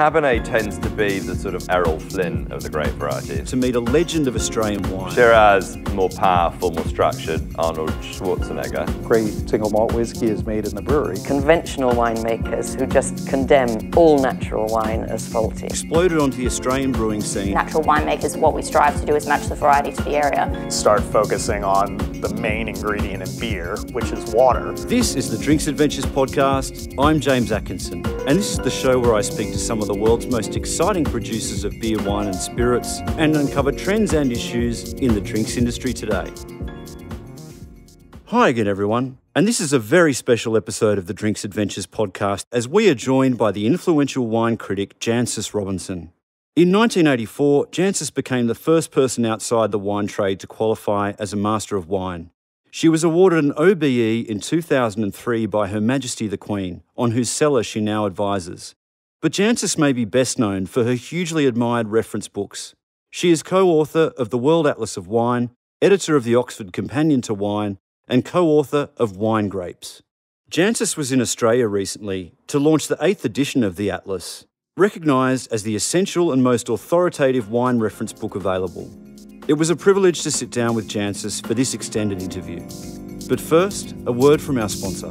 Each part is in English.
Cabernet tends to be the sort of Errol Flynn of the grape variety. To meet a legend of Australian wine. Shiraz, more powerful, more structured, Arnold Schwarzenegger. Great single malt whiskey is made in the brewery. Conventional winemakers who just condemn all natural wine as faulty. Exploded onto the Australian brewing scene. Natural winemakers, what we strive to do is match the variety to the area. Start focusing on the main ingredient in beer, which is water. This is the Drinks Adventures podcast. I'm James Atkinson, and this is the show where I speak to some of the world's most exciting producers of beer, wine, and spirits and uncover trends and issues in the drinks industry today. Hi again, everyone. And this is a very special episode of the Drinks Adventures podcast as we are joined by the influential wine critic Jancis Robinson. In 1984, Jancis became the first person outside the wine trade to qualify as a Master of Wine. She was awarded an OBE in 2003 by Her Majesty the Queen, on whose cellar she now advises. But Jancis may be best known for her hugely admired reference books. She is co author of the World Atlas of Wine, editor of the Oxford Companion to Wine, and co author of Wine Grapes. Jancis was in Australia recently to launch the eighth edition of the Atlas, recognised as the essential and most authoritative wine reference book available. It was a privilege to sit down with Jancis for this extended interview. But first, a word from our sponsor.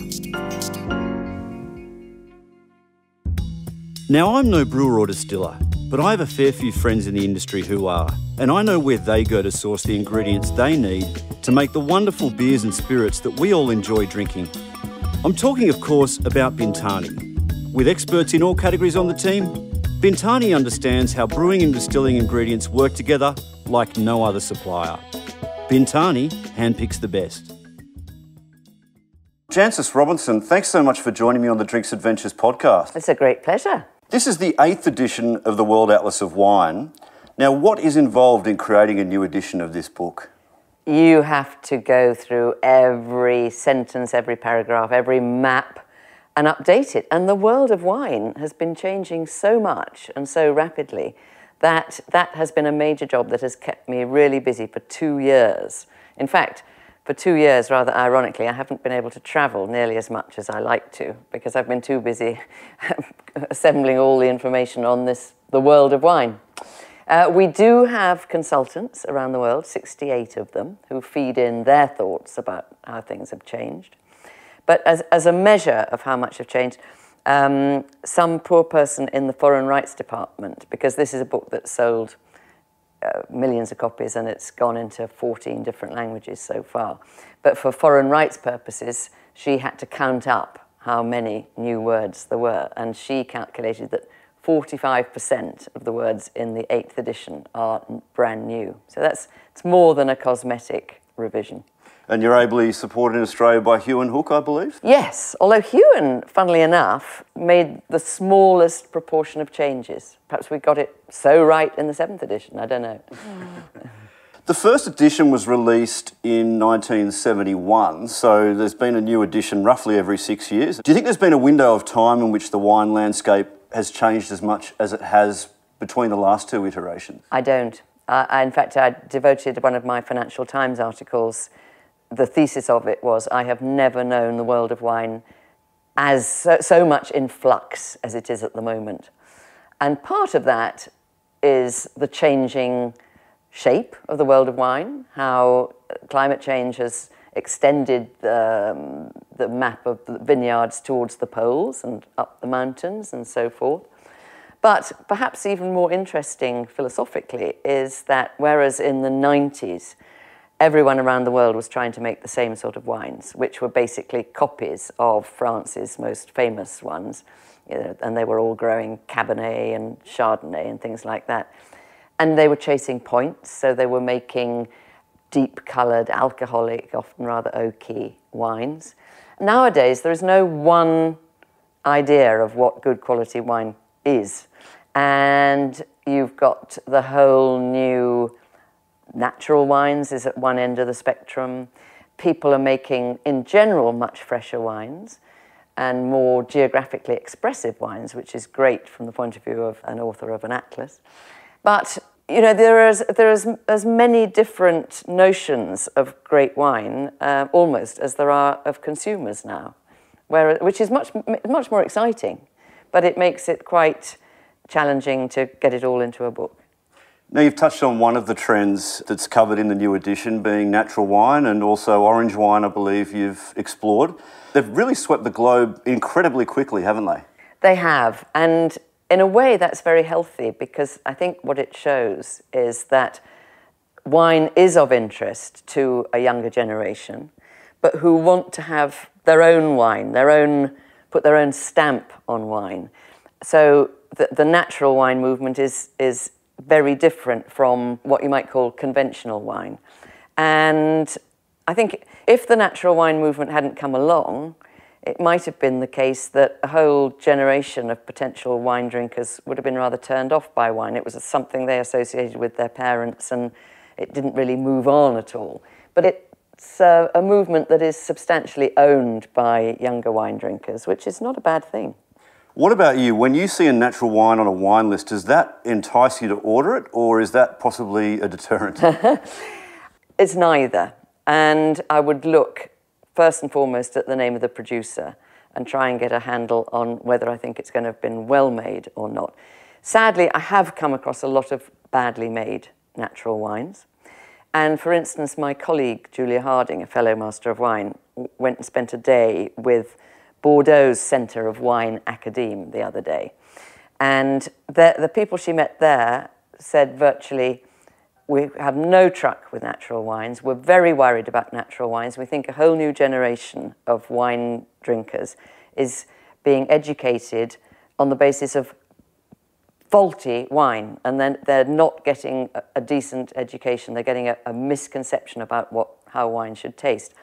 Now, I'm no brewer or distiller, but I have a fair few friends in the industry who are, and I know where they go to source the ingredients they need to make the wonderful beers and spirits that we all enjoy drinking. I'm talking, of course, about Bintani. With experts in all categories on the team, Bintani understands how brewing and distilling ingredients work together like no other supplier. Bintani handpicks the best. Jancis Robinson, thanks so much for joining me on the Drinks Adventures podcast. It's a great pleasure. This is the eighth edition of the World Atlas of Wine. Now, what is involved in creating a new edition of this book? You have to go through every sentence, every paragraph, every map and update it. And the world of wine has been changing so much and so rapidly that that has been a major job that has kept me really busy for two years. In fact, for two years, rather ironically, I haven't been able to travel nearly as much as I like to because I've been too busy assembling all the information on this, the world of wine. Uh, we do have consultants around the world, 68 of them, who feed in their thoughts about how things have changed. But as, as a measure of how much have changed, um, some poor person in the Foreign Rights Department, because this is a book that sold uh, millions of copies and it's gone into 14 different languages so far. But for foreign rights purposes, she had to count up how many new words there were, and she calculated that 45% of the words in the eighth edition are brand new. So that's it's more than a cosmetic revision. And you're ably supported in Australia by Huon Hooke, I believe? Yes, although Huon, funnily enough, made the smallest proportion of changes. Perhaps we got it so right in the seventh edition, I don't know. the first edition was released in 1971, so there's been a new edition roughly every six years. Do you think there's been a window of time in which the wine landscape has changed as much as it has between the last two iterations? I don't. Uh, in fact, I devoted one of my Financial Times articles the thesis of it was I have never known the world of wine as so, so, much in flux as it is at the moment. And part of that is the changing shape of the world of wine, how climate change has extended the, um, the map of the vineyards towards the poles and up the mountains and so forth. But perhaps even more interesting philosophically is that whereas in the 90s, everyone around the world was trying to make the same sort of wines, which were basically copies of France's most famous ones. And they were all growing Cabernet and Chardonnay and things like that. And they were chasing points, so they were making deep coloured, alcoholic, often rather oaky wines. Nowadays, there is no one idea of what good quality wine is. And you've got the whole new natural wines is at one end of the spectrum. People are making, in general, much fresher wines and more geographically expressive wines, which is great from the point of view of an author of an atlas. But you know, there is there is as many different notions of great wine, uh, almost as there are of consumers now, where which is much much more exciting, but it makes it quite challenging to get it all into a book. Now, you've touched on one of the trends that's covered in the new edition being natural wine and also orange wine, I believe you've explored. They've really swept the globe incredibly quickly, haven't they? They have. And in a way, that's very healthy because I think what it shows is that wine is of interest to a younger generation, but who want to have their own wine, their own, put their own stamp on wine. So the, the natural wine movement is, is very different from what you might call conventional wine. And I think if the natural wine movement hadn't come along, it might have been the case that a whole generation of potential wine drinkers would have been rather turned off by wine. It was something they associated with their parents and it didn't really move on at all. But it's a, a movement that is substantially owned by younger wine drinkers, which is not a bad thing. What about you? When you see a natural wine on a wine list, does that entice you to order it or is that possibly a deterrent? it's neither. And I would look first and foremost at the name of the producer and try and get a handle on whether I think it's going to have been well made or not. Sadly, I have come across a lot of badly made natural wines. And for instance, my colleague Julia Harding, a fellow master of wine, went and spent a day with Bordeaux's Centre of Wine Academe the other day. And the, the people she met there said virtually, we have no truck with natural wines. We're very worried about natural wines. We think a whole new generation of wine drinkers is being educated on the basis of faulty wine, and then they're not getting a, a decent education. They're getting a, a misconception about what how wine should taste.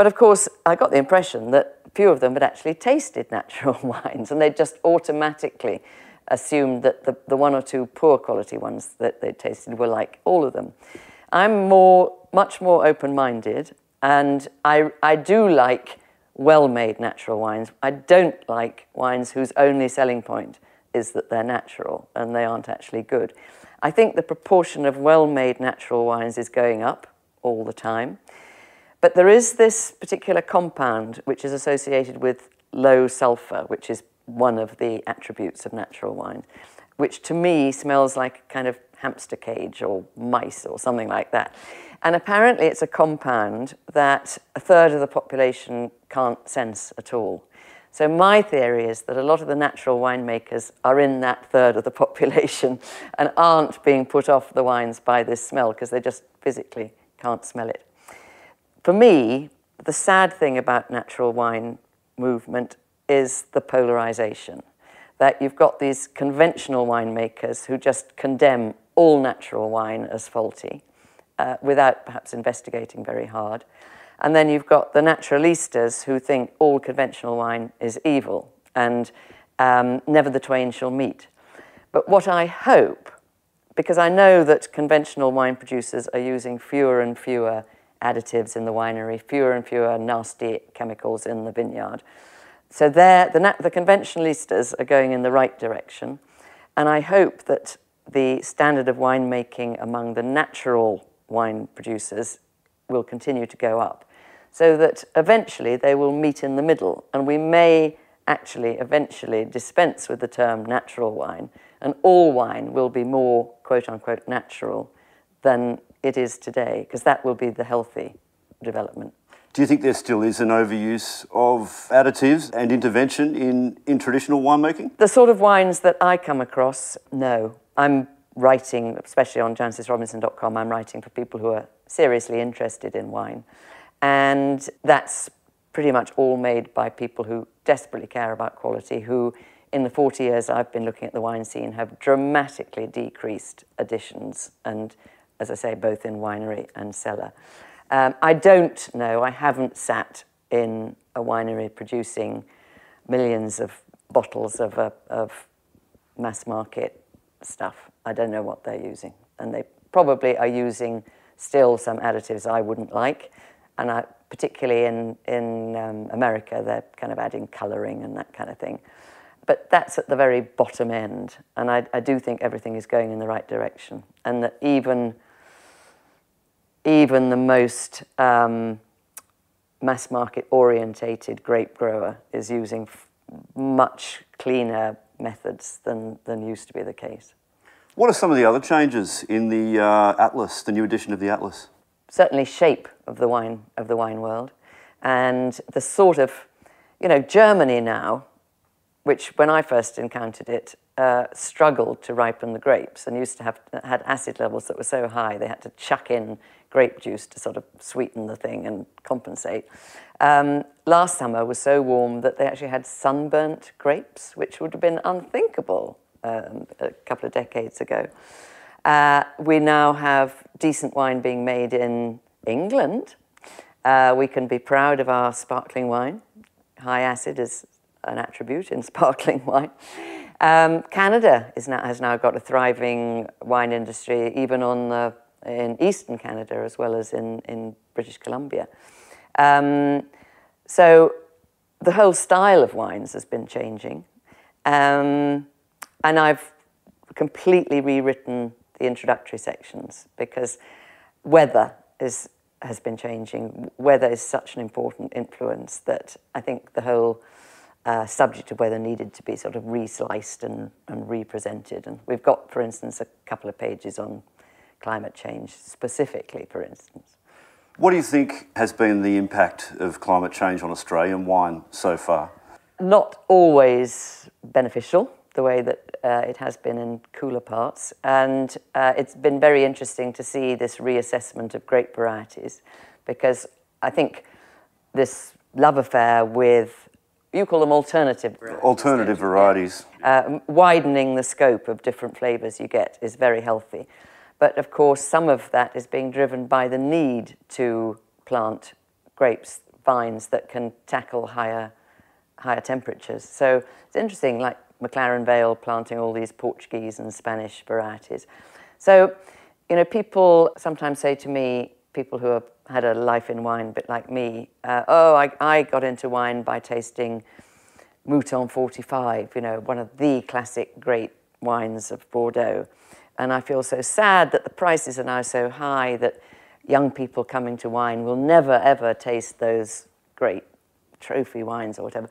But of course, I got the impression that few of them had actually tasted natural wines, and they just automatically assumed that the, the one or two poor quality ones that they tasted were like all of them. I'm more, much more open-minded, and I, I do like well-made natural wines. I don't like wines whose only selling point is that they're natural and they aren't actually good. I think the proportion of well-made natural wines is going up all the time. But there is this particular compound which is associated with low sulfur, which is one of the attributes of natural wine, which to me smells like kind of hamster cage or mice or something like that. And apparently it's a compound that a third of the population can't sense at all. So my theory is that a lot of the natural winemakers are in that third of the population and aren't being put off the wines by this smell because they just physically can't smell it. For me, the sad thing about natural wine movement is the polarization. That you've got these conventional winemakers who just condemn all natural wine as faulty uh, without perhaps investigating very hard. And then you've got the naturalistas who think all conventional wine is evil and um, never the twain shall meet. But what I hope, because I know that conventional wine producers are using fewer and fewer additives in the winery, fewer and fewer nasty chemicals in the vineyard, so there, the, the conventionalistas are going in the right direction, and I hope that the standard of winemaking among the natural wine producers will continue to go up, so that eventually they will meet in the middle, and we may actually eventually dispense with the term natural wine, and all wine will be more quote-unquote natural than it is today, because that will be the healthy development. Do you think there still is an overuse of additives and intervention in, in traditional winemaking? The sort of wines that I come across, no. I'm writing, especially on jancisrobinson.com, I'm writing for people who are seriously interested in wine. And that's pretty much all made by people who desperately care about quality, who in the 40 years I've been looking at the wine scene have dramatically decreased additions and, as I say, both in winery and cellar. Um, I don't know, I haven't sat in a winery producing millions of bottles of, uh, of mass market stuff. I don't know what they're using. And they probably are using still some additives I wouldn't like. And I, particularly in, in um, America, they're kind of adding coloring and that kind of thing. But that's at the very bottom end. And I, I do think everything is going in the right direction. And that even even the most um, mass market orientated grape grower is using much cleaner, methods than, than used to be the case. What are some of the other changes in the uh, Atlas, the new edition of the Atlas? Certainly, shape of the wine of the wine world, and the sort of, you know, Germany now, which when I first encountered it, uh, struggled to ripen the grapes and used to have had acid levels that were so high they had to chuck in grape juice to sort of sweeten the thing and compensate. Um, last summer was so warm that they actually had sunburnt grapes, which would have been unthinkable um, a couple of decades ago. Uh, we now have decent wine being made in England. Uh, we can be proud of our sparkling wine. High acid is an attribute in sparkling wine. Um, Canada now, has now got a thriving wine industry, even on the, in eastern Canada as well as in, in British Columbia. Um, so the whole style of wines has been changing. Um, and I've completely rewritten the introductory sections because weather is, has been changing. Weather is such an important influence that I think the whole uh, subject of weather needed to be sort of resliced and, and represented. And we've got, for instance, a couple of pages on climate change specifically, for instance. What do you think has been the impact of climate change on Australian wine so far? Not always beneficial the way that uh, it has been in cooler parts. And uh, it's been very interesting to see this reassessment of grape varieties because I think this love affair with, you call them alternative Alternative varieties. Uh, widening the scope of different flavours you get is very healthy. But of course, some of that is being driven by the need to plant grapes, vines that can tackle higher, higher temperatures. So it's interesting, like McLaren Vale planting all these Portuguese and Spanish varieties. So, you know, people sometimes say to me, people who have had a life in wine, a bit like me, uh, oh, I, I got into wine by tasting Mouton 45, you know, one of the classic great wines of Bordeaux. And I feel so sad that the prices are now so high that young people coming to wine will never, ever taste those great trophy wines or whatever.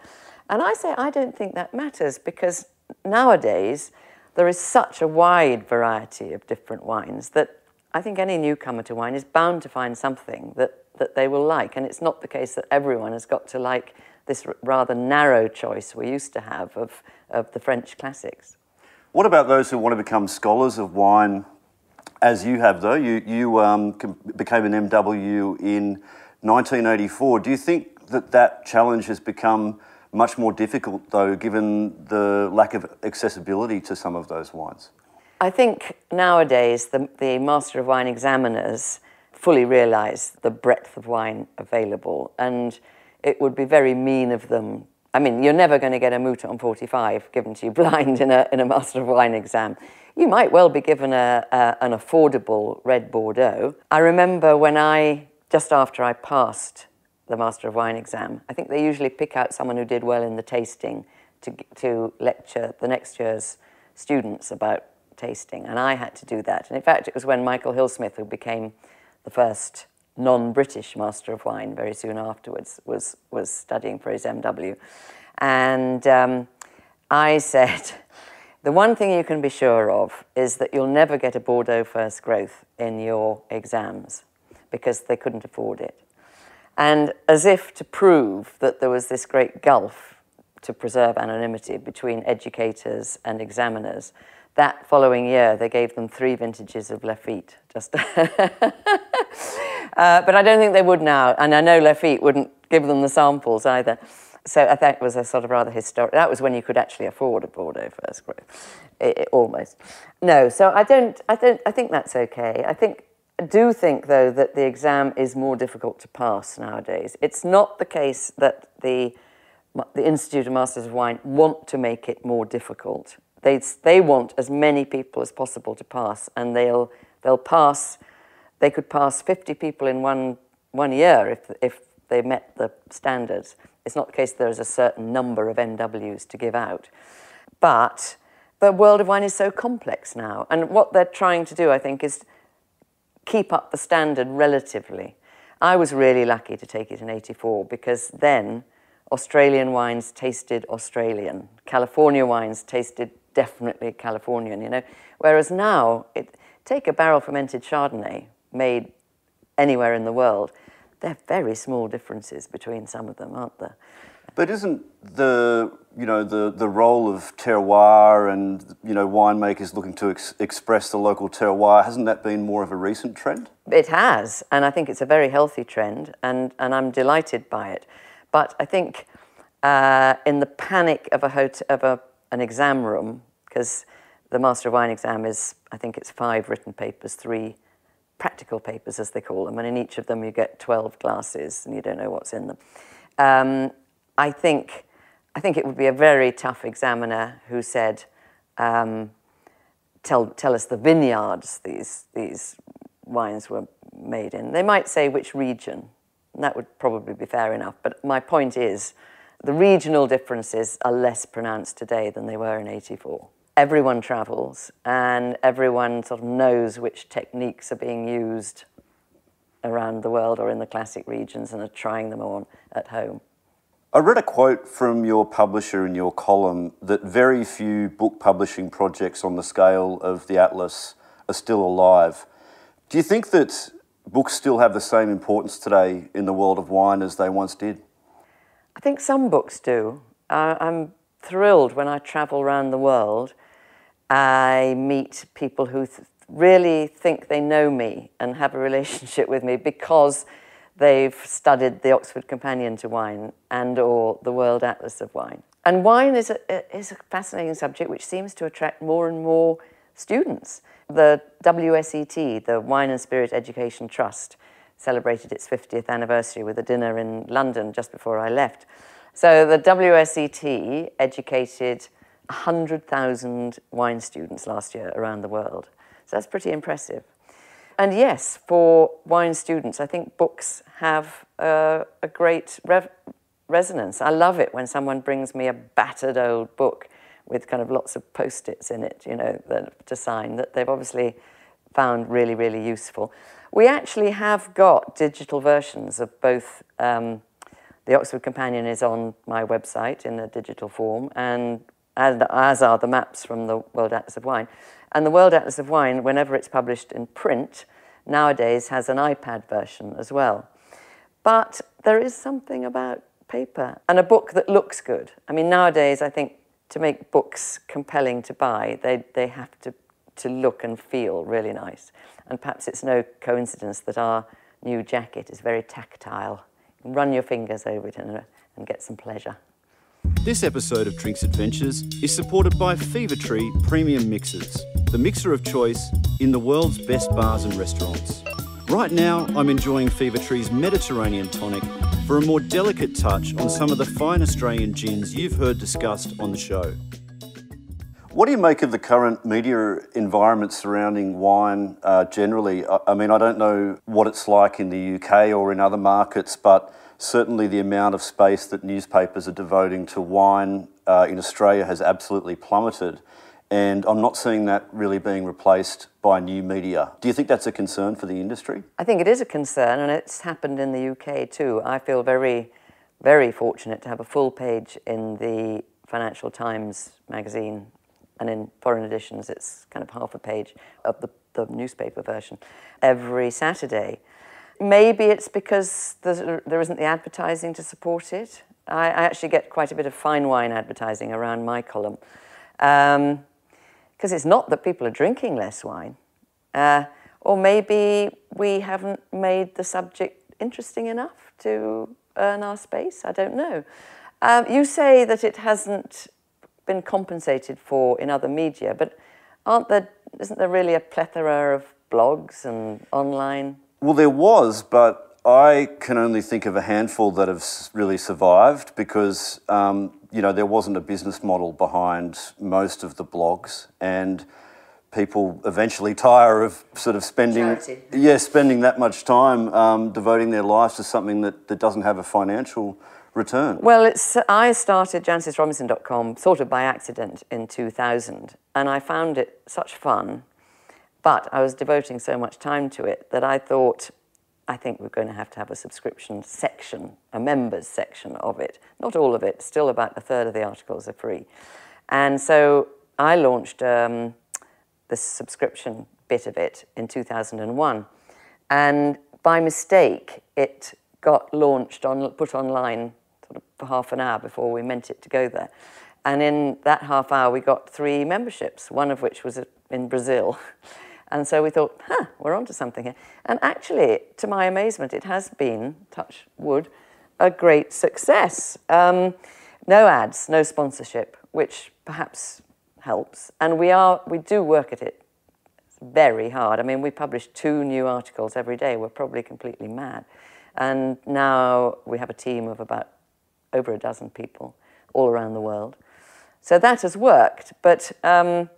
And I say, I don't think that matters because nowadays there is such a wide variety of different wines that I think any newcomer to wine is bound to find something that, that they will like. And it's not the case that everyone has got to like this rather narrow choice we used to have of, of the French classics. What about those who want to become scholars of wine, as you have, though? You, you um, became an MW in 1984. Do you think that that challenge has become much more difficult, though, given the lack of accessibility to some of those wines? I think nowadays the, the Master of Wine examiners fully realise the breadth of wine available, and it would be very mean of them. I mean, you're never going to get a Mouton 45 given to you blind in a, in a Master of Wine exam. You might well be given a, a, an affordable red Bordeaux. I remember when I, just after I passed the Master of Wine exam. I think they usually pick out someone who did well in the tasting to, to lecture the next year's students about tasting, and I had to do that. And in fact, it was when Michael Hill Smith, who became the first non-British Master of Wine very soon afterwards, was, was studying for his MW. And um, I said, the one thing you can be sure of is that you'll never get a Bordeaux first growth in your exams because they couldn't afford it. And as if to prove that there was this great gulf to preserve anonymity between educators and examiners, that following year they gave them three vintages of Lafite. Just uh, but I don't think they would now, and I know Lafite wouldn't give them the samples either. So I think it was a sort of rather historic. That was when you could actually afford a Bordeaux first growth, it, it, almost. No, so I don't. I don't. I think that's okay. I think I do think, though, that the exam is more difficult to pass nowadays. It's not the case that the, the Institute of Masters of Wine want to make it more difficult. They, they want as many people as possible to pass, and they'll, they'll pass, they could pass 50 people in one, one year if, if they met the standards. It's not the case there's a certain number of MWs to give out. But the world of wine is so complex now, and what they're trying to do, I think, is keep up the standard relatively. I was really lucky to take it in 84 because then Australian wines tasted Australian. California wines tasted definitely Californian, you know. Whereas now, it, take a barrel fermented Chardonnay made anywhere in the world, there are very small differences between some of them, aren't there? But isn't the you know the the role of terroir and you know winemakers looking to ex- express the local terroir hasn't that been more of a recent trend? It has, and I think it's a very healthy trend, and and I'm delighted by it. But I think uh, in the panic of a hot- of a, an exam room, because the Master of Wine exam is I think it's five written papers, three practical papers as they call them, and in each of them you get 12 glasses and you don't know what's in them. Um, I think, I think it would be a very tough examiner who said, um, tell, tell us the vineyards these, these wines were made in. They might say which region, and that would probably be fair enough. But my point is, the regional differences are less pronounced today than they were in 84 everyone travels and everyone sort of knows which techniques are being used around the world or in the classic regions and are trying them on at home. I read a quote from your publisher in your column that very few book publishing projects on the scale of the Atlas are still alive. Do you think that books still have the same importance today in the world of wine as they once did? I think some books do. Uh, I'm thrilled when I travel around the world I meet people who th- really think they know me and have a relationship with me because they've studied the Oxford Companion to Wine and or the World Atlas of Wine. And wine is a, is a fascinating subject which seems to attract more and more students. The WSET, the Wine and Spirit Education Trust, celebrated its 50th anniversary with a dinner in London just before I left. So the WSET educated 100,000 wine students last year around the world. So that's pretty impressive. And yes, for wine students, I think books have uh, a great resonance. I love it when someone brings me a battered old book with kind of lots of post-its in it, you know, that, to sign that they've obviously found really, really useful. We actually have got digital versions of both. Um, the Oxford Companion is on my website in a digital form, and and as are the maps from the World Atlas of Wine. And the World Atlas of Wine, whenever it's published in print, nowadays has an iPad version as well. But there is something about paper and a book that looks good. I mean, nowadays, I think to make books compelling to buy, they, they have to, to look and feel really nice. And perhaps it's no coincidence that our new jacket is very tactile. You run your fingers over it and, and get some pleasure. This episode of Drinks Adventures is supported by Fever Tree Premium Mixers, the mixer of choice in the world's best bars and restaurants. Right now, I'm enjoying Fever Tree's Mediterranean tonic for a more delicate touch on some of the fine Australian gins you've heard discussed on the show. What do you make of the current media environment surrounding wine uh, generally? I, I mean, I don't know what it's like in the UK or in other markets, but certainly the amount of space that newspapers are devoting to wine uh, in Australia has absolutely plummeted. And I'm not seeing that really being replaced by new media. Do you think that's a concern for the industry? I think it is a concern, and it's happened in the UK too. I feel very, very fortunate to have a full page in the Financial Times magazine, and in foreign editions, it's kind of half a page of the, the newspaper version every Saturday. Maybe it's because there isn't the advertising to support it. I, I, actually get quite a bit of fine wine advertising around my column. Because um, it's not that people are drinking less wine. Uh, or maybe we haven't made the subject interesting enough to earn our space. I don't know. Um, you say that it hasn't been compensated for in other media, but aren't there, isn't there really a plethora of blogs and online well, there was, but I can only think of a handful that have really survived because um, you know there wasn't a business model behind most of the blogs, and people eventually tire of sort of spending Charity. yeah spending that much time um, devoting their lives to something that, that doesn't have a financial return. Well, it's I started jancisrobinson.com sort of by accident in 2000, and I found it such fun but I was devoting so much time to it that I thought I think we're going to have to have a subscription section, a members section of it. Not all of it, still about a third of the articles are free. And so I launched um, the subscription bit of it in 2001. And by mistake, it got launched, on, put online sort of for half an hour before we meant it to go there. And in that half hour, we got three memberships, one of which was in Brazil. And so we thought, huh, we're onto something here. And actually, to my amazement, it has been, touch wood, a great success. Um, no ads, no sponsorship, which perhaps helps. And we are, we do work at it very hard. I mean, we publish two new articles every day. We're probably completely mad. And now we have a team of about over a dozen people all around the world. So that has worked, but um,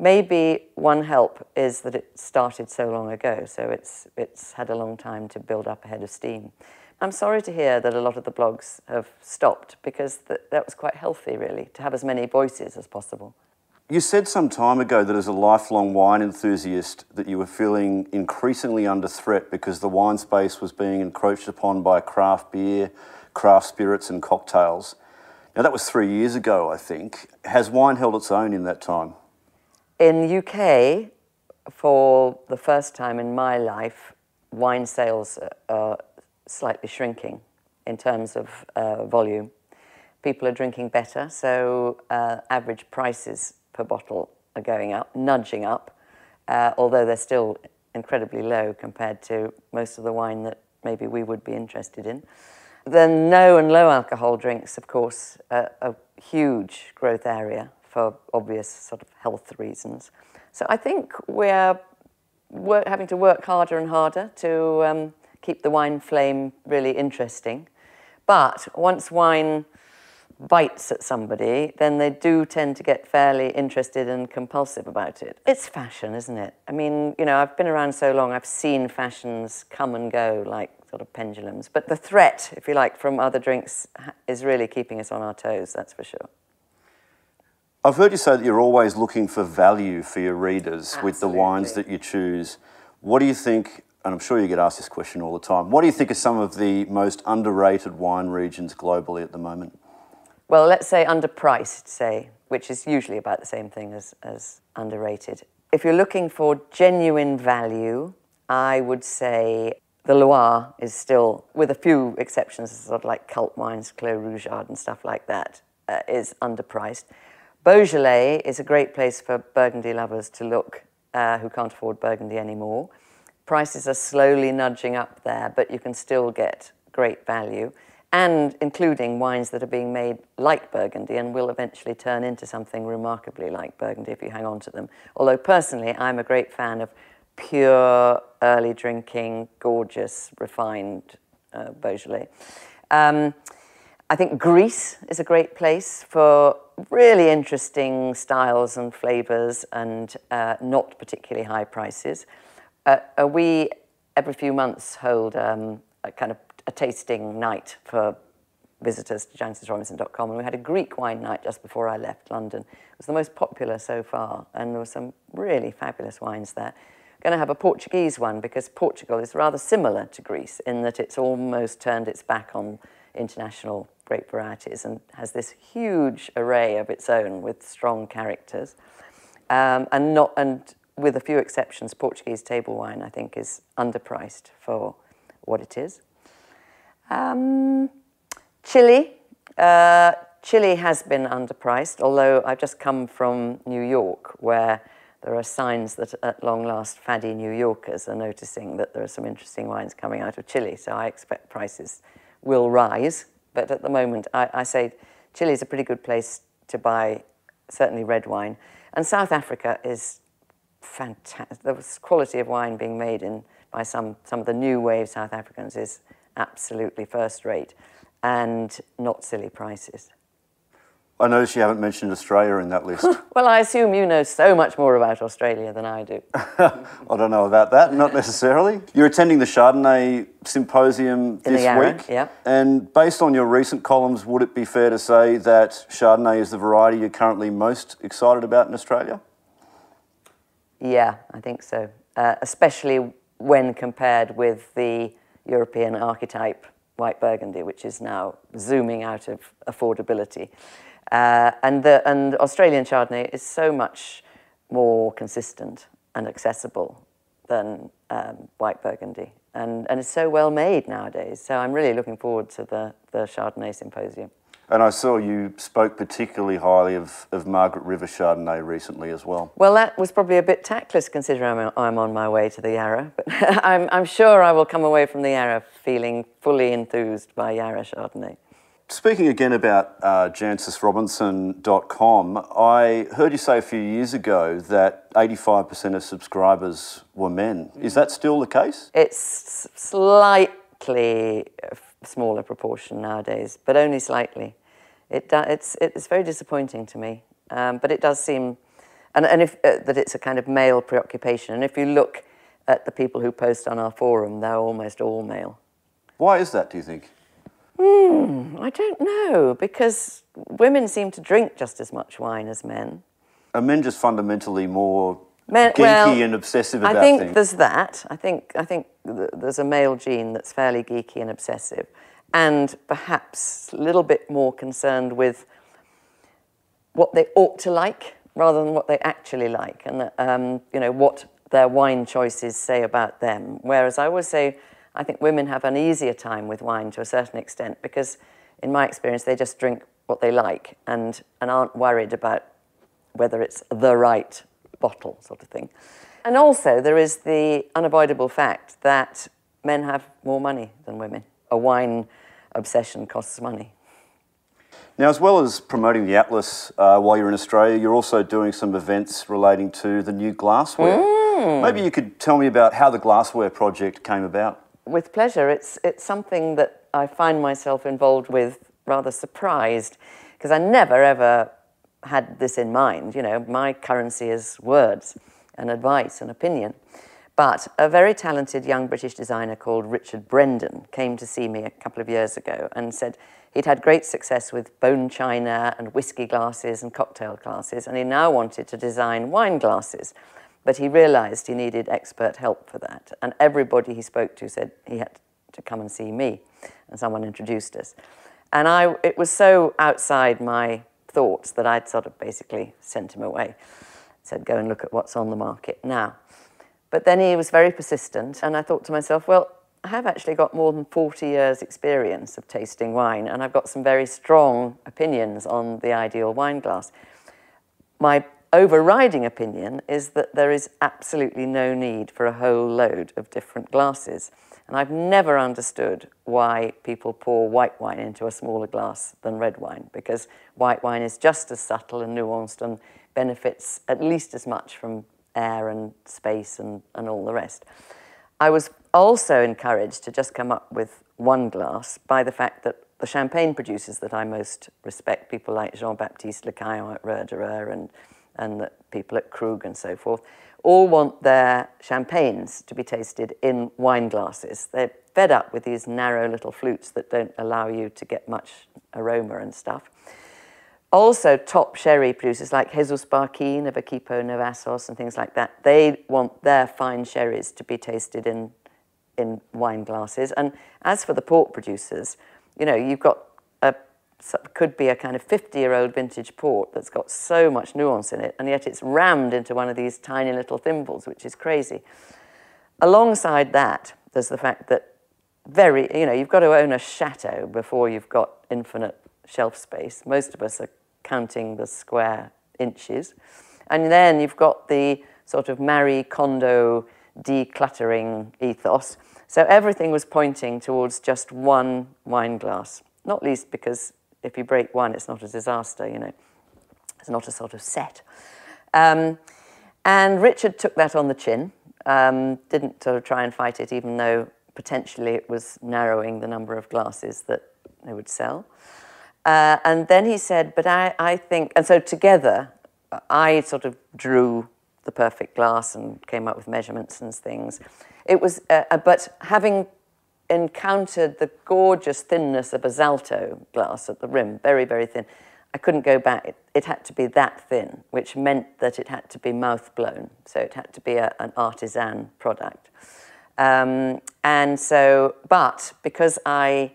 maybe one help is that it started so long ago, so it's, it's had a long time to build up ahead of steam. I'm sorry to hear that a lot of the blogs have stopped because th that was quite healthy, really, to have as many voices as possible. You said some time ago that as a lifelong wine enthusiast that you were feeling increasingly under threat because the wine space was being encroached upon by craft beer, craft spirits and cocktails. Now that was three years ago, I think. Has wine held its own in that time? In the UK, for the first time in my life, wine sales are slightly shrinking in terms of uh, volume. People are drinking better, so uh, average prices per bottle are going up, nudging up, uh, although they're still incredibly low compared to most of the wine that maybe we would be interested in. Then no and low alcohol drinks, of course, are a huge growth area for obvious sort of health reasons. So I think we're work, having to work harder and harder to um, keep the wine flame really interesting. But once wine bites at somebody, then they do tend to get fairly interested and compulsive about it. It's fashion, isn't it? I mean, you know, I've been around so long, I've seen fashions come and go like sort of pendulums. But the threat, if you like, from other drinks is really keeping us on our toes, that's for sure. I've heard you say that you're always looking for value for your readers Absolutely. with the wines that you choose. What do you think, and I'm sure you get asked this question all the time, what do you think are some of the most underrated wine regions globally at the moment? Well, let's say underpriced, say, which is usually about the same thing as, as underrated. If you're looking for genuine value, I would say the Loire is still, with a few exceptions, sort of like cult wines, Clos Rougeard and stuff like that, uh, is underpriced. Beaujolais is a great place for Burgundy lovers to look uh, who can't afford Burgundy anymore. Prices are slowly nudging up there, but you can still get great value and including wines that are being made like Burgundy and will eventually turn into something remarkably like Burgundy if you hang on to them. Although personally, I'm a great fan of pure, early drinking, gorgeous, refined uh, Beaujolais. Um, I think Greece is a great place for really interesting styles and flavors and uh, not particularly high prices. Uh, uh we, every few months, hold um, a kind of a tasting night for visitors to jancisrobinson.com, and we had a Greek wine night just before I left London. It was the most popular so far, and there were some really fabulous wines there. Going to have a Portuguese one because Portugal is rather similar to Greece in that it's almost turned its back on international grape varieties and has this huge array of its own with strong characters. Um, and not and with a few exceptions, Portuguese table wine I think is underpriced for what it is. Um, Chile. Uh, Chile has been underpriced, although I've just come from New York, where there are signs that at long last faddy New Yorkers are noticing that there are some interesting wines coming out of Chile, so I expect prices will rise. But at the moment, I, I say Chile is a pretty good place to buy, certainly red wine. And South Africa is fantastic. The quality of wine being made in by some, some of the new wave South Africans is absolutely first rate and not silly prices. I notice you haven't mentioned Australia in that list. well, I assume you know so much more about Australia than I do. I don't know about that, not necessarily. You're attending the Chardonnay Symposium this week. Yeah. And based on your recent columns, would it be fair to say that Chardonnay is the variety you're currently most excited about in Australia? Yeah, I think so. Uh, especially when compared with the European archetype white Burgundy, which is now zooming out of affordability. Uh, and, the, and Australian Chardonnay is so much more consistent and accessible than um, white Burgundy. And, and it's so well made nowadays. So I'm really looking forward to the, the Chardonnay Symposium. And I saw you spoke particularly highly of, of Margaret River Chardonnay recently as well. Well, that was probably a bit tactless considering I'm, I'm on my way to the Yarra. But I'm, I'm sure I will come away from the Yarra feeling fully enthused by Yarra Chardonnay. Speaking again about uh, JancisRobinson.com, I heard you say a few years ago that 85% of subscribers were men. Is that still the case? It's slightly smaller proportion nowadays, but only slightly. It do, it's, it's very disappointing to me, um, but it does seem, and, and if, uh, that it's a kind of male preoccupation. And if you look at the people who post on our forum, they're almost all male. Why is that, do you think? Hmm, I don't know, because women seem to drink just as much wine as men. Are men just fundamentally more men, geeky well, and obsessive about things? I think things? there's that. I think, I think there's a male gene that's fairly geeky and obsessive, and perhaps a little bit more concerned with what they ought to like rather than what they actually like, and um, you know what their wine choices say about them. Whereas I always say I think women have an easier time with wine to a certain extent because, in my experience, they just drink what they like and, and aren't worried about whether it's the right bottle, sort of thing. And also, there is the unavoidable fact that men have more money than women. A wine obsession costs money. Now, as well as promoting the Atlas uh, while you're in Australia, you're also doing some events relating to the new glassware. Mm. Maybe you could tell me about how the glassware project came about with pleasure. It's, it's something that I find myself involved with rather surprised because I never ever had this in mind. You know, my currency is words and advice and opinion. But a very talented young British designer called Richard Brendon came to see me a couple of years ago and said he'd had great success with bone china and whiskey glasses and cocktail glasses, and he now wanted to design wine glasses. But he realized he needed expert help for that. And everybody he spoke to said he had to come and see me. And someone introduced us. And I, it was so outside my thoughts that I'd sort of basically sent him away. Said, go and look at what's on the market now. But then he was very persistent. And I thought to myself, well, I have actually got more than 40 years experience of tasting wine. And I've got some very strong opinions on the ideal wine glass. My overriding opinion is that there is absolutely no need for a whole load of different glasses. And I've never understood why people pour white wine into a smaller glass than red wine, because white wine is just as subtle and nuanced and benefits at least as much from air and space and, and all the rest. I was also encouraged to just come up with one glass by the fact that the champagne producers that I most respect, people like Jean-Baptiste Lecaillon at Roederer and and the people at Krug and so forth, all want their champagnes to be tasted in wine glasses. They're fed up with these narrow little flutes that don't allow you to get much aroma and stuff. Also, top sherry producers like Jesus Barquin of Equipo Navazos and things like that, they want their fine sherries to be tasted in, in wine glasses. And as for the port producers, you know, you've got could be a kind of 50-year-old vintage port that's got so much nuance in it, and yet it's rammed into one of these tiny little thimbles, which is crazy. Alongside that, there's the fact that very, you know, you've got to own a chateau before you've got infinite shelf space. Most of us are counting the square inches. And then you've got the sort of Marie Kondo decluttering ethos. So everything was pointing towards just one wine glass, not least because if you break one, it's not a disaster, you know. It's not a sort of set. Um, and Richard took that on the chin, um, didn't sort of try and fight it, even though potentially it was narrowing the number of glasses that they would sell. Uh, and then he said, but I, I think, and so together, I sort of drew the perfect glass and came up with measurements and things. It was, uh, uh but having encountered the gorgeous thinness of a Zalto glass at the rim, very, very thin. I couldn't go back. It, it, had to be that thin, which meant that it had to be mouth blown. So it had to be a, an artisan product. Um, and so, but because I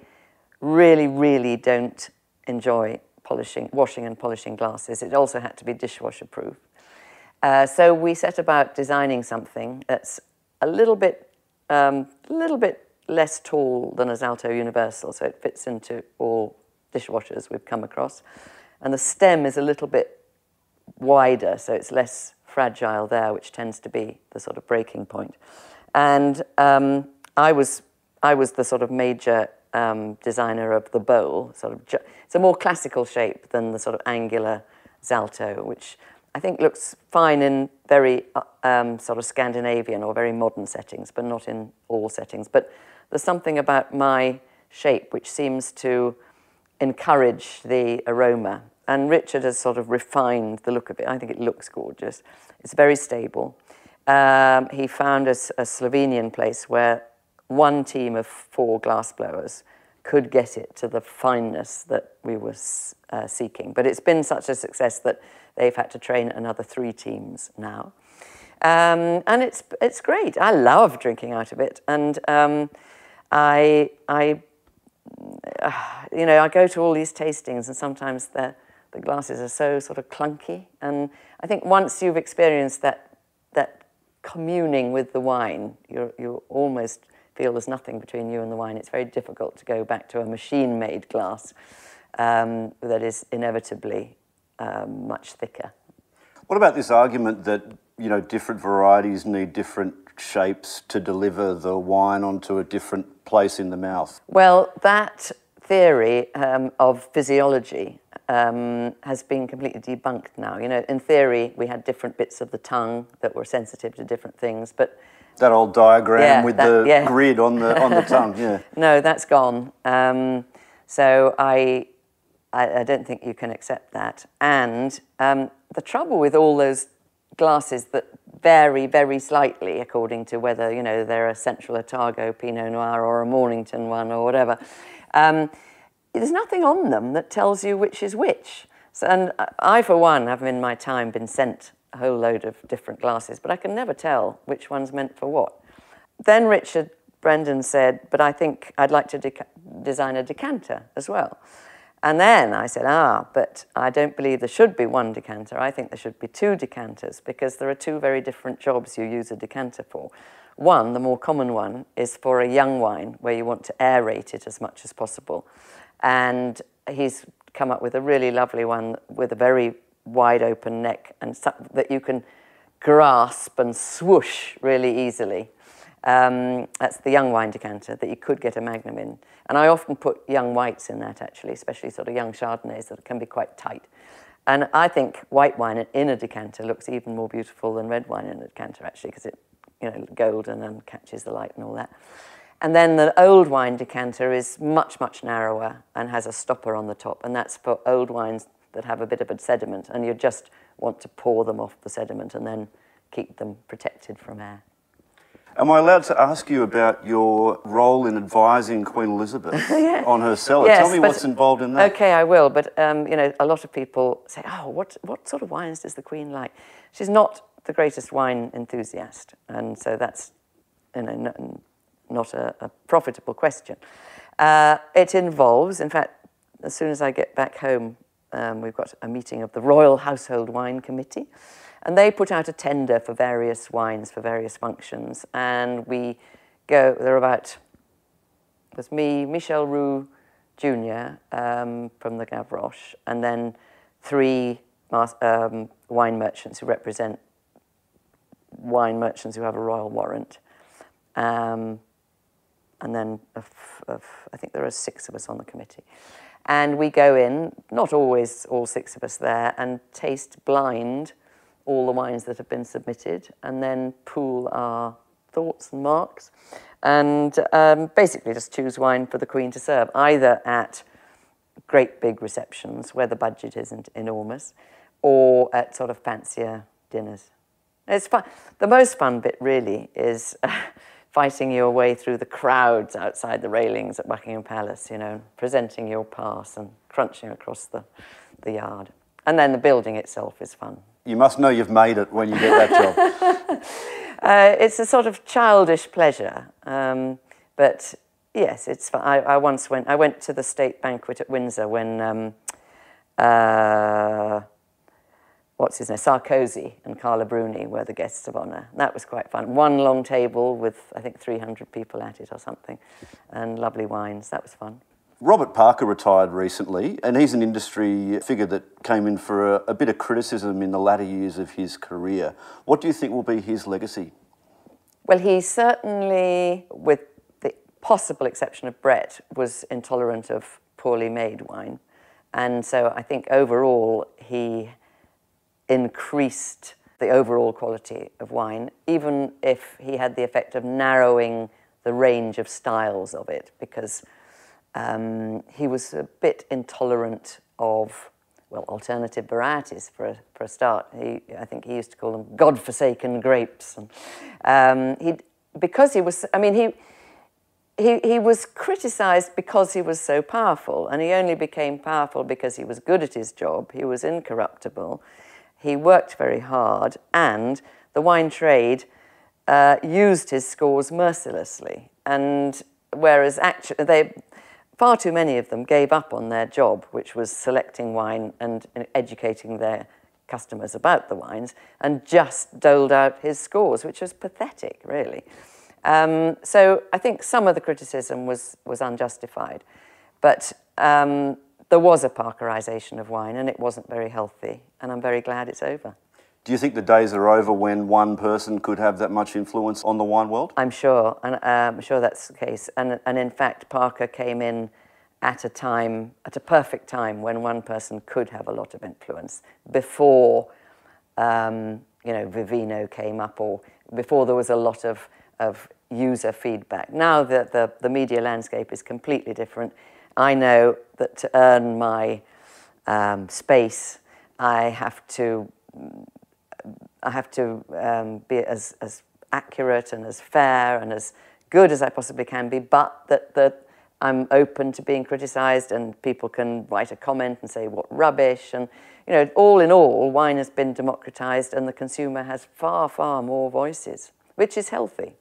really, really don't enjoy polishing, washing and polishing glasses, it also had to be dishwasher proof. Uh, so we set about designing something that's a little bit, um, a little bit less tall than a Zalto Universal, so it fits into all dishwashers we've come across. And the stem is a little bit wider, so it's less fragile there, which tends to be the sort of breaking point. And um, I was I was the sort of major um, designer of the bowl. Sort of, it's a more classical shape than the sort of angular Zalto, which I think looks fine in very uh, um, sort of Scandinavian or very modern settings, but not in all settings. But there's something about my shape which seems to encourage the aroma. And Richard has sort of refined the look of it. I think it looks gorgeous. It's very stable. Um, he found a, a Slovenian place where one team of four glassblowers could get it to the fineness that we were uh, seeking. But it's been such a success that they've had to train another three teams now. Um, and it's, it's great. I love drinking out of it. And um, I, I, you know, I go to all these tastings and sometimes the, the glasses are so sort of clunky. And I think once you've experienced that, that communing with the wine, you you almost feel there's nothing between you and the wine. It's very difficult to go back to a machine-made glass um, that is inevitably um, much thicker. What about this argument that you know different varieties need different shapes to deliver the wine onto a different place in the mouth? Well, that theory um, of physiology um, has been completely debunked now. You know, in theory, we had different bits of the tongue that were sensitive to different things, but that old diagram yeah, with that, the yeah. grid on the on the tongue, yeah. no, that's gone. Um, so I, I, I, don't think you can accept that. And um, the trouble with all those glasses that vary very slightly according to whether you know they're a Central Otago Pinot Noir or a Mornington one or whatever. Um, there's nothing on them that tells you which is which. So, and I, for one, have in my time been sent a whole load of different glasses, but I can never tell which one's meant for what. Then Richard Brendon said, but I think I'd like to design a decanter as well. And then I said, ah, but I don't believe there should be one decanter. I think there should be two decanters because there are two very different jobs you use a decanter for. One, the more common one, is for a young wine where you want to aerate it as much as possible. And he's come up with a really lovely one with a very wide open neck and that you can grasp and swoosh really easily. Um, that's the young wine decanter that you could get a Magnum in. And I often put young whites in that actually, especially sort of young Chardonnays that can be quite tight. And I think white wine in a decanter looks even more beautiful than red wine in a decanter actually because it, you know, golden and catches the light and all that. And then the old wine decanter is much, much narrower and has a stopper on the top. And that's for old wines that have a bit of a sediment. And you just want to pour them off the sediment and then keep them protected from air. Am I allowed to ask you about your role in advising Queen Elizabeth yeah. on her cellar? Yes, Tell me what's involved in that. Okay, I will. But um, you know, a lot of people say, "Oh, what what sort of wines does the Queen like?" She's not the greatest wine enthusiast, and so that's you know not a, a profitable question. Uh, it involves, in fact, as soon as I get back home, um, we've got a meeting of the Royal Household Wine Committee. And they put out a tender for various wines for various functions. And we go, there are about, there's me, Michel Roux Jr. Um, from the Gavroche, and then three um, wine merchants who represent wine merchants who have a royal warrant. Um, and then I think there are six of us on the committee. And we go in, not always all six of us there, and taste blind all the wines that have been submitted and then pool our thoughts and marks and um, basically just choose wine for the Queen to serve, either at great big receptions where the budget isn't enormous or at sort of fancier dinners. It's fun. The most fun bit really is uh, fighting your way through the crowds outside the railings at Buckingham Palace, you know, presenting your pass and crunching across the, the yard. And then the building itself is fun you must know you've made it when you get that job. uh, it's a sort of childish pleasure. Um, but yes, it's fun. I, I once went, I went to the state banquet at Windsor when, um, uh, what's his name, Sarkozy and Carla Bruni were the guests of honour. That was quite fun. One long table with, I think, 300 people at it or something, and lovely wines. That was fun. Robert Parker retired recently, and he's an industry figure that came in for a, a, bit of criticism in the latter years of his career. What do you think will be his legacy? Well, he certainly, with the possible exception of Brett, was intolerant of poorly made wine. And so I think overall he increased the overall quality of wine, even if he had the effect of narrowing the range of styles of it, because um, he was a bit intolerant of, well, alternative varieties for a, for a start. He, I think he used to call them God-forsaken grapes. And, um, he, because he was, I mean, he, he, he was criticized because he was so powerful, and he only became powerful because he was good at his job. He was incorruptible. He worked very hard, and the wine trade uh, used his scores mercilessly. And whereas actually, they, far too many of them gave up on their job, which was selecting wine and educating their customers about the wines, and just doled out his scores, which was pathetic, really. Um, so I think some of the criticism was, was unjustified. But um, there was a Parkerization of wine, and it wasn't very healthy, and I'm very glad it's over. Do you think the days are over when one person could have that much influence on the wine world? I'm sure, and um, I'm sure that's the case. And, and in fact, Parker came in at a time, at a perfect time when one person could have a lot of influence before, um, you know, Vivino came up or before there was a lot of, of user feedback. Now that the, the media landscape is completely different, I know that to earn my um, space, I have to I have to um, be as, as accurate and as fair and as good as I possibly can be, but that, that I'm open to being criticised and people can write a comment and say what rubbish. And, you know, all in all, wine has been democratised and the consumer has far, far more voices, which is healthy.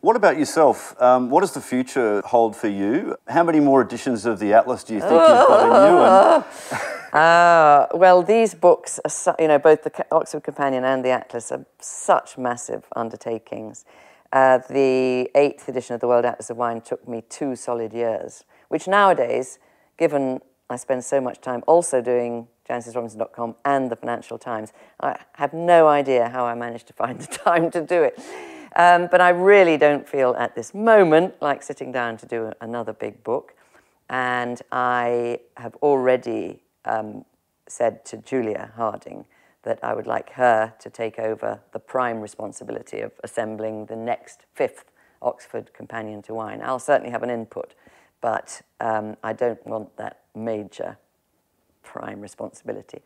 What about yourself? Um, what does the future hold for you? How many more editions of the Atlas do you think you've got in you? And... Uh, well, these books, are, you know, both the Oxford Companion and the Atlas are such massive undertakings. Uh, the eighth edition of the World Atlas of Wine took me two solid years, which nowadays, given I spend so much time also doing jancisrobinson.com and the Financial Times, I have no idea how I managed to find the time to do it. Um, but I really don't feel at this moment like sitting down to do another big book. And I have already um, said to Julia Harding that I would like her to take over the prime responsibility of assembling the next fifth Oxford Companion to Wine. I'll certainly have an input, but um, I don't want that major prime responsibility.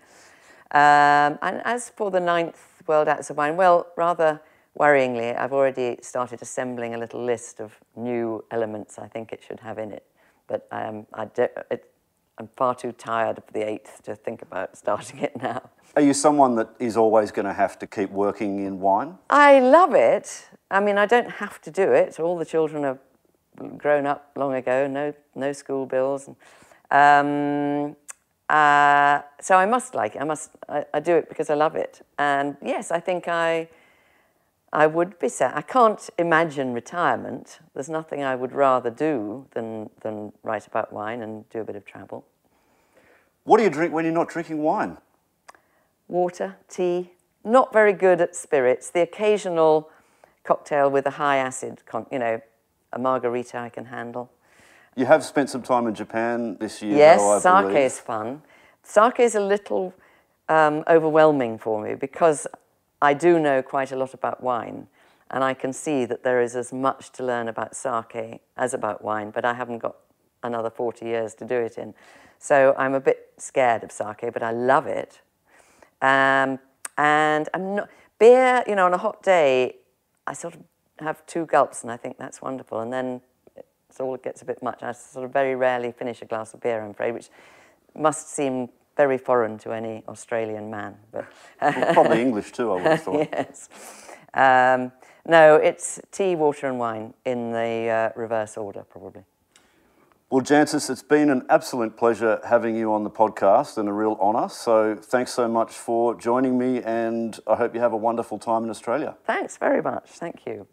Um, and as for the ninth World Atlas of Wine, well, rather worryingly, I've already started assembling a little list of new elements I think it should have in it. But um, I do, it, I'm far too tired of the eighth to think about starting it now. Are you someone that is always going to have to keep working in wine? I love it. I mean, I don't have to do it. All the children have grown up long ago, no, no school bills. Um, uh, so I must like it. I must. I, I do it because I love it. And yes, I think I I would be sad. I can't imagine retirement. There's nothing I would rather do than, than write about wine and do a bit of travel. What do you drink when you're not drinking wine? Water, tea. Not very good at spirits. The occasional cocktail with a high acid, you know, a margarita I can handle. You have spent some time in Japan this year. Yes, though, sake is fun. Sake is a little um, overwhelming for me because I do know quite a lot about wine, and I can see that there is as much to learn about sake as about wine, but I haven't got another 40 years to do it in. So I'm a bit scared of sake, but I love it. Um, and I'm not, beer, you know, on a hot day, I sort of have two gulps, and I think that's wonderful. And then it's all gets a bit much. I sort of very rarely finish a glass of beer, I'm afraid, which must seem very foreign to any Australian man. But well, probably English too, I would have thought. yes. Um, no, it's tea, water, and wine in the uh, reverse order, probably. Well, Jancis, it's been an absolute pleasure having you on the podcast and a real honour. So thanks so much for joining me, and I hope you have a wonderful time in Australia. Thanks very much. Thank you.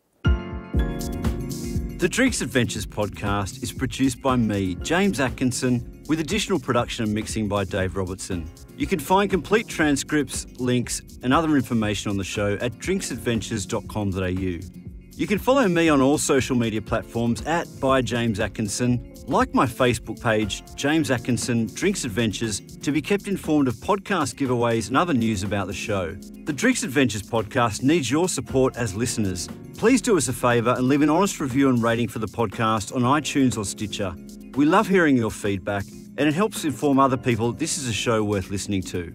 The Drinks Adventures podcast is produced by me, James Atkinson, with additional production and mixing by Dave Robertson. You can find complete transcripts, links, and other information on the show at drinksadventures.com.au. You can follow me on all social media platforms at by James Atkinson. Like my Facebook page, James Atkinson Drinks Adventures, to be kept informed of podcast giveaways and other news about the show. The Drinks Adventures podcast needs your support as listeners. Please do us a favour and leave an honest review and rating for the podcast on iTunes or Stitcher. We love hearing your feedback and it helps inform other people this is a show worth listening to.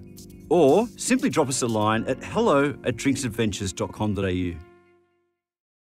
Or simply drop us a line at hello at drinksadventures.com.au.